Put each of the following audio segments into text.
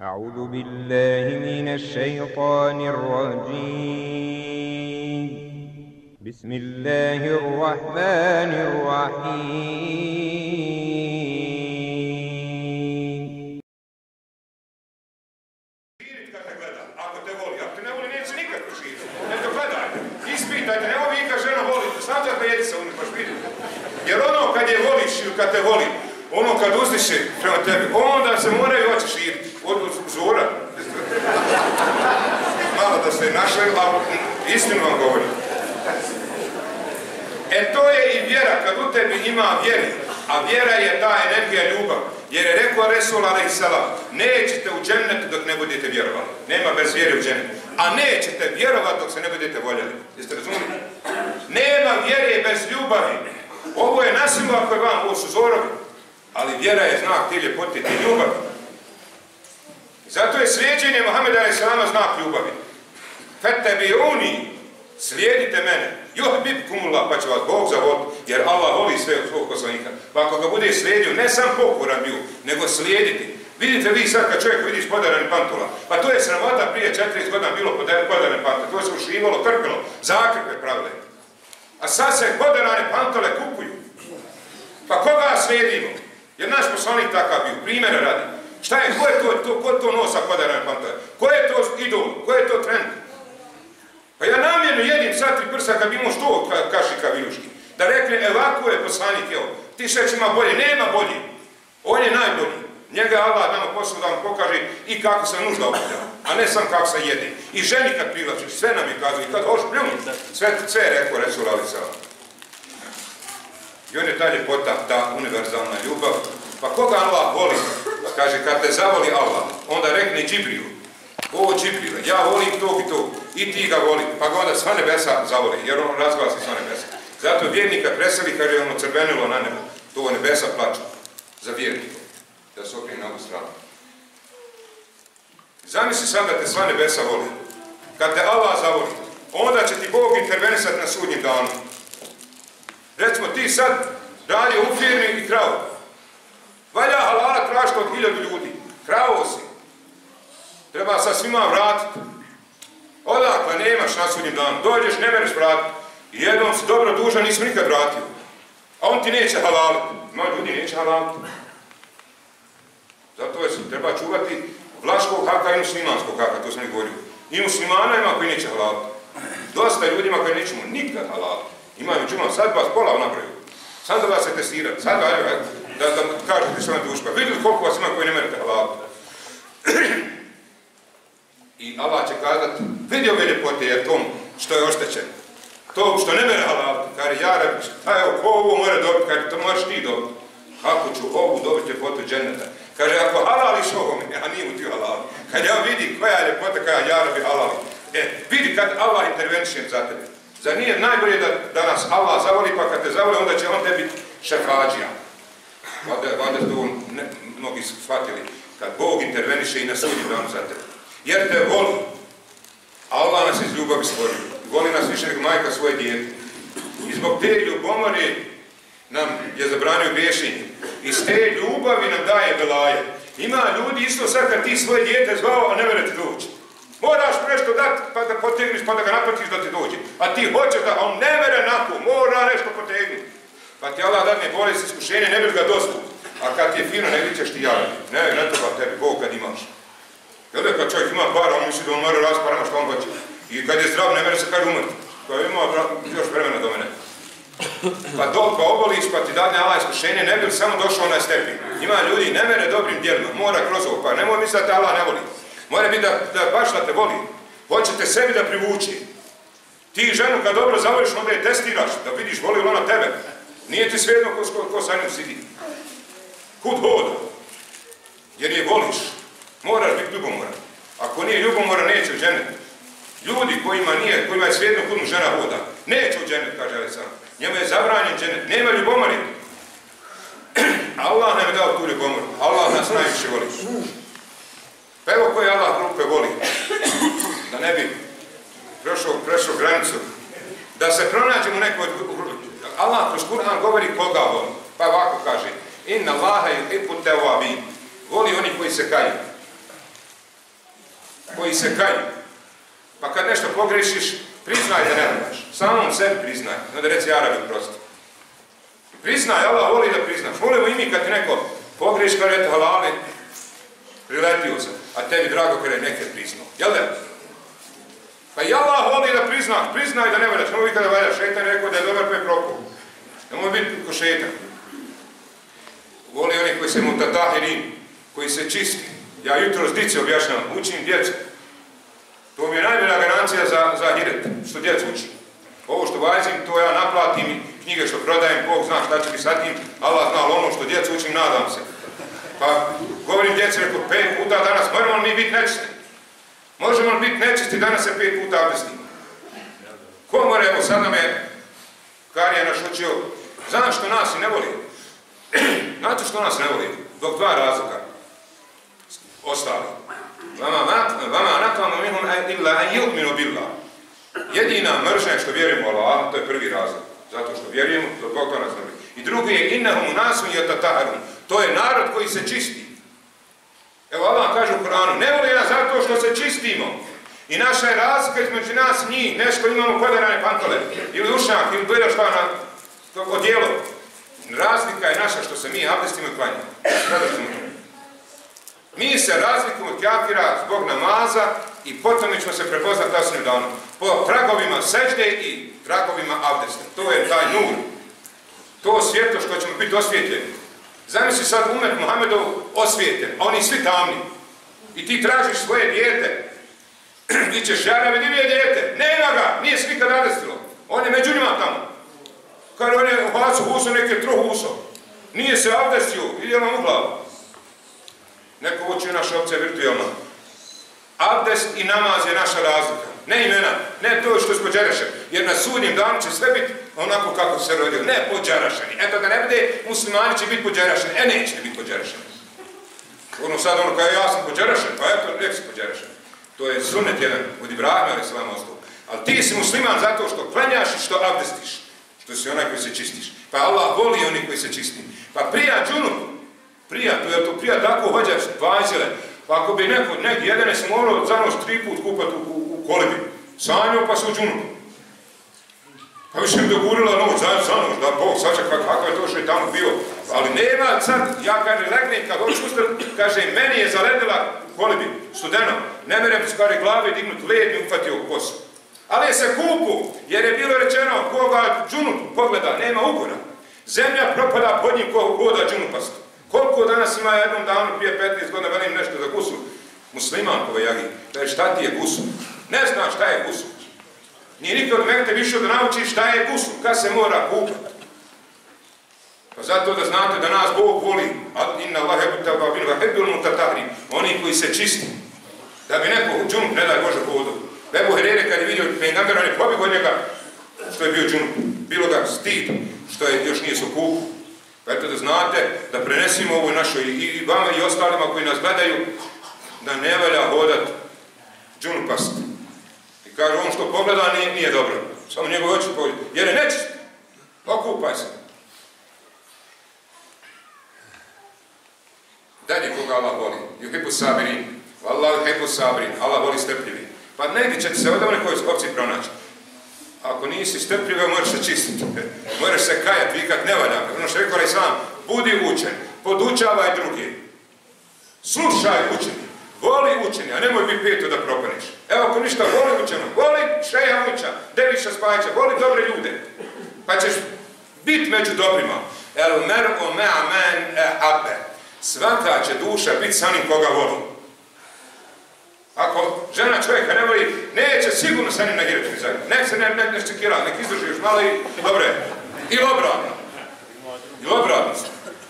أعوذ بالله من الشيطان الرجيم بسم الله الرحمن الرحيم širiti kad te gleda, ako te voli. Ako te ne voli, neće nikad proširiti. Eto, gledajte, ispitajte, evo vi kad žena voli, znate da jedi se ono, baš vidite. Jer ono kad je voliš ili kad te voli, ono kad uzdiše prema tebi, onda se moraju oči širiti. Se našli, ali istinu vam govorim. E to je i vjera, kad u tebi ima vjeri, a vjera je ta energija ljubav. Jer je rekao Resul a.s. nećete u dok ne budete vjerovali. Nema bez vjere u džennet. A nećete vjerovati dok se ne budete voljeli. Jeste razumili? Nema vjere bez ljubavi. Ovo je nasilno ako je vam, ovo su zorovi. Ali vjera je znak ti ljepote, ti ljubavi. Zato je slijedženje Muhammeda a.s. znak ljubavi. Fettebiuni, slijedite mene. Juhbib kumullah, pa će vas Bog zavoditi, jer Allah voli sve od svog poslanika. Pa ako ga bude slijedio, ne sam pokoran bio, nego slijediti. Vidite vi sad kad čovjek vidiš podarane pantula, pa to je sramota prije 40 godina bilo podarane pantule, to se ušivalo, trpilo, zakrpe pravile. A sad se podarane pantole kupuju. Pa koga slijedimo? Jer naš poslanik takav bio, primjera radi. Šta je, ko je to, to, ko to nosa podarane pantole? Ko je to idol? Ko je to trend? Pa ja namjerno jedim sad tri prsa kad bi što ka, kašika viljuški. Da rekne, ovako je poslanik, evo, ti šeć ima bolje, nema bolji. On je najbolji. Njega Allah nama poslao da vam pokaže i kako se nužda obavlja, a ne sam kako se jede. I ženi kad prilačiš, sve nam je kazao, i kad hoš pljuni, sve, sve je rekao Resul Ali. I on je ta ljepota, ta univerzalna ljubav. Pa koga Allah voli? Kaže, kad te zavoli Allah, onda rekne Džibriju, o Džibrile, ja volim tog i tog, i ti ga voli, pa ga onda sva nebesa zavoli, jer on razglasi sva nebesa. Zato vjernika preseli, kaže ono crvenilo na nebo, to nebesa plaću za vjernikom, da se okrije na ovu stranu. Zamisli da te sva nebesa voli. Kad te Allah zavoli, onda će ti Bog intervenisati na sudnjem danu. Recimo ti sad radio u firmi i kravu. Valja halala tražiti od hiljadu ljudi. Kravo si. Treba sa svima vratiti. Odakle nemaš na sudnjem danu. Dođeš, ne mereš vratiti. I jednom si dobro dužan, nisam nikad vratio. A on ti neće halaliti. Ima ljudi neće halaliti. Zato je treba čuvati vlaškog haka i muslimanskog haka, to sam i govorio. I muslimana ima koji neće halaliti. Dosta ljudima koji nećemo nikad halaliti. Imaju džuma, sad vas pola napravio. Sad da vas se testirati, sad da, da, da kažete što na duška. Vidite koliko vas ima koji ne merete halaliti. I Allah će kazati, vidi ove ljepote, jer tom što je oštećen. To što ne mere halaliti, kaže, ja rabi, šta je ko ovo mora dobiti, kaže, to moraš ti dobiti. Kako ću ovu dobiti ljepotu dženeta? Kaže, ako halališ ovo, a nije mu ti halal. Kad ja vidi koja je ljepota, kada ja rabi halali. E, vidi kad Allah interveniše za tebe. Zar nije najbolje da, da nas Allah zavoli, pa kad te zavoli, onda će on tebi šefađija. Vada, vada to ne, mnogi shvatili. Kad Bog interveniše i na sudnji dan za tebe. Jer te voli. Allah nas iz ljubavi stvorio. Voli nas više nego majka svoje dijete. I zbog te ljubomore nam je zabranio griješenje. Iz te ljubavi nam daje belaje. Ima ljudi isto sad kad ti svoje dijete zvao, a ne ti doći. Moraš nešto dati pa da potegniš pa da ga naplatiš da ti dođe. A ti hoćeš da, on ne mere nako, mora nešto potegnuti. Pa ti Allah dadne bolest iskušenje, ne biš ga dostu. A kad ti je fino, ne vićeš ti javiti. Ne, ne treba tebi, Bog kad imaš. Jel kad čovjek ima para, on misli da on mora rasparama što on hoće. I kad je zdrav, ne mere se kaže umrti. Kao ima još vremena do mene. Pa dok pa oboliš, pa ti dadne Allah iskušenje, ne bi samo došao na stepi. Ima ljudi, ne mere dobrim djelima, mora kroz ovo, pa nemoj misliti da te Allah ne voli. Mora biti da, da baš da te voli. Hoćete sebi da privuči. Ti ženu kad dobro zavoliš, onda je testiraš, da vidiš voli li ona tebe. Nije ti svejedno ko, ko, ko sa njom sidi. Kud hoda? Jer je voliš. Moraš biti ljubomoran. Ako nije ljubomoran, neće u dženet. Ljudi kojima nije, kojima je svejedno mu žena hoda, neće u dženet, kaže Aleksandar. Njemu je zabranjen dženet. Nema ljubomori. Allah nam je dao tu ljubomoru. Allah nas najviše voli. Pa evo koji Allah grupe voli. Da ne bi prešao granicu. Da se pronađemo nekoj... Allah kroz Kur'an govori koga voli. Pa ovako kaže. Inna Allaha yuhibbu tawabin. Voli oni koji se kaju. Koji se kaju. Pa kad nešto pogrešiš, priznaj da ne moraš. Samom sebi priznaj. No da reci Arabi prosto. Priznaj, Allah voli da priznaš. Volimo i mi kad ti neko pogreš, kada eto halali, priletio sam. A tebi drago kada je neke priznao. Jel da? Pa i Allah voli da priznaš. Priznaj da ne valjaš. Nemoj kada valjaš. Šetan rekao da je dobar pa je propao. Nemoj biti ko šetan. Voli oni koji se mutatahirin, koji se čisti. Ja jutro dice objašnjavam, učim djecu. To mi je najbolja garancija za, za hiret, što djecu učim. Ovo što vazim, to ja naplatim, knjige što prodajem, Bog zna šta će mi sa tim, Allah zna, ali ono što djecu učim, nadam se. Pa govorim djeci, rekao, pet puta danas, moramo li mi biti nečisti? Možemo li biti nečisti, danas se pet puta abdestimo. Ko mora, evo sada me Karija naš učio, znaš što nas ne voli? Znate što nas ne voli? Dok dva razloga. Ostali. Vama nakvamo minhum illa an yu'minu billah. Jedina mržnja što vjerujemo Allah, to je prvi razlog. Zato što vjerujemo, to Bog to nas voli. I drugi je innahum nasun yatataharun. To je narod koji se čisti. Evo Allah kaže u Koranu, ne voli nas zato što se čistimo. I naša je razlika između nas njih, nešto imamo podarane pantole, ili ušak, ili bilo šta na odijelo. Razlika je naša što se mi abdestimo i klanjamo. Mi se razlikujemo od kafira zbog namaza i potom ćemo se prepoznati tasnim danom. Po tragovima sežde i tragovima abdesta. To je taj nur. To svjetlo što ćemo biti osvjetljeni. Zamisli sad umet Muhammedov osvijetljen, a oni svi tamni. I ti tražiš svoje dijete. ti ćeš, ja vidim je dijete. Nema ga, nije se nikad abdestilo. On je među njima tamo. Kad on je ubacu huso, neke truh huso. Nije se abdestio, idemo u glavu. Neko uči naša opcija virtualna. Abdest i namaz je naša razlika. Ne imena, ne to što je pođerašen. Jer na sudnjem danu će sve biti onako kako se rodio. Ne pođerašeni. Eto da ne bude muslimani će biti pođerašeni. E neće biti pođerašeni. Ono sad ono kao ja sam pođerašen, pa eto nek si pođerašen. To je sunet jedan od Ibrahima ali svam ostalo. Ali ti si musliman zato što klanjaš i što abdestiš. Što si onaj koji se čistiš. Pa Allah voli oni koji se čisti. Pa prija džunup, prija, to je to prija tako hođaš vazile. Pa ako bi neko, neki jedan je se morao za noć tri put kupat u, u, u kolibi. Sanjao pa se u džunupu. Pa više mi dogurila noć za, za noć, da Bog sača kako je to što je tamo bio. Ali nema sad, ja kažem, legnem kad hoću kaže, meni je zaledila u kolibi, studeno, ne merem skari glave dignut, led mi ufatio u kosu. Ali je se kupu, jer je bilo rečeno, koga džunup pogleda, nema ugora. Zemlja propada pod njim koga goda džunupastu. Koliko danas ima jednom danu, prije 15 godina, velim nešto za gusu? Musliman jagi. Kaže, šta ti je gusu? Ne zna šta je gusu. Nije nikad od više da nauči šta je gusu, kad se mora kupati. Pa zato da znate da nas Bog voli, inna Allahe butaba bin vahebul mutatahri, oni koji se čisti. Da bi neko džunup, ne daj Bože, hodu. Ebu Herere kad je vidio Pengambera, on je od njega, što je bio džunup. Bilo ga stid, što je još nije kupu. Eto da znate, da prenesimo ovoj našoj i vama i ostalima koji nas gledaju, da ne valja hodat džunupast. I kaže, on što pogleda nije, nije dobro. Samo njegove oči pogleda. Jer je nečist. Okupaj se. Dalje koga Allah voli. Juhipu sabirin. Allah juhipu sabirin. Allah voli strpljivi. Pa negdje ćete se odavne koji opci pronaći. Ako nisi strpljiv, možeš se čistiti. Moraš se kajati, vikat ne valja. Ono što rekao sam, budi učen, podučavaj drugi. Slušaj učeni, voli učeni, a nemoj biti peto da propaneš. Evo ako ništa, voli učeno, voli šeja uča, deviša spajača, voli dobre ljude. Pa ćeš biti među dobrima. El mer o me amen e. Svaka će duša biti sa onim koga voli. Ako žena čovjeka ne voli, neće sigurno sa njim nagirati zajedno. Nek se ne, ne, ne štikira, nek izdrži još malo i dobre. I obradno. I obradno.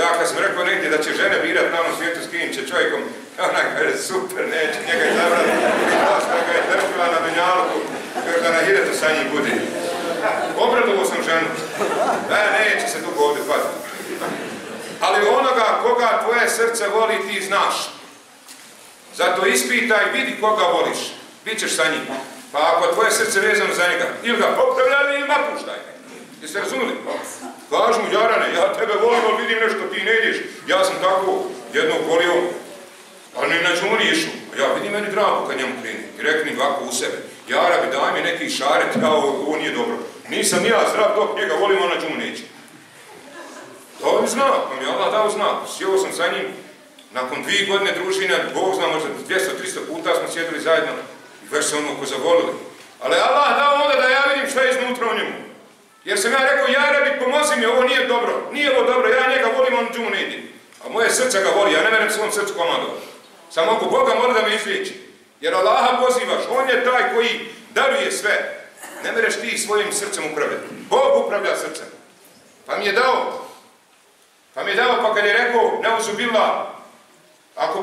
Ja kad sam rekao negdje da će žene birat na onom svijetu s kim će čovjekom, ona kaže super, neće njega izabrati. Osta ga je trpila na dunjalku, još da na hiljatu sa njim budi. Obradovo sam ženu. Da, neće se dugo ovdje patiti. Ali onoga koga tvoje srce voli ti znaš. Zato ispitaj, vidi koga voliš. Bićeš sa njim. Pa ako tvoje srce vezano za njega, ili ga popravljaj ili napuštaj. Jeste razumili? Kažu mu, Jarane, ja tebe volim, ali vidim nešto, ti ne ideš. Ja sam tako jednog volio, ali na džuni išu. Ja vidim meni drago kad njemu kreni. I rekni ovako u sebe. Jara bi daj mi neki šaret, ja ovo nije dobro. Nisam ja zdrav dok njega volim, ona džumu neće. To mi znak, pa mi Allah dao znak. Sjeo sam sa njim, nakon dvije godine družine, Bog zna, možda 200-300 puta smo sjedili zajedno i već se ono ko zavolili. Ali Allah dao onda da ja vidim šta je iznutra u njemu. Jer sam ja rekao, ja rabi, pomozi mi, ovo nije dobro. Nije ovo dobro, ja njega volim, on džumu ne idi. A moje srce ga voli, ja ne verim svom srcu komandovati. Samo ako Boga mora da me izliječi. Jer Allaha pozivaš, On je taj koji daruje sve. Ne mereš ti svojim srcem upravljati. Bog upravlja srcem. Pa mi je dao. Pa mi je dao, pa kad je rekao, ne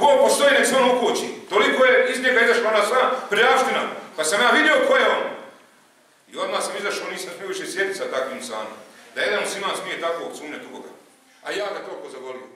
Bog postoji, nek se on u kući. Toliko je iz njega izašla na sva prijavština. Pa sam ja vidio ko je on. I odmah sam izašao, nisam smio više sjediti sa takvim sanom. Da jedan siman smije takvog sumnjati u Boga. A ja ga toliko zavolio.